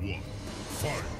One, fight!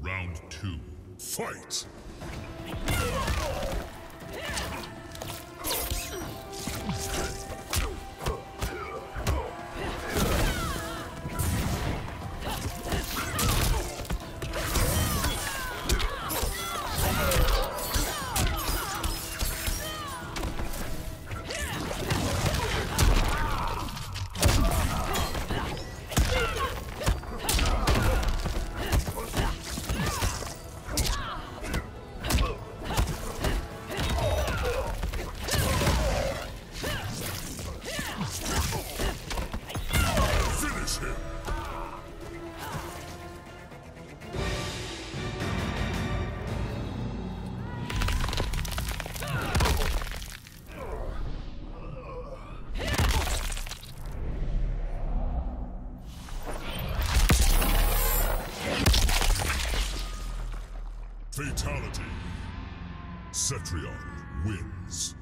Round two, fight! Him! Fatality. Cetrion wins.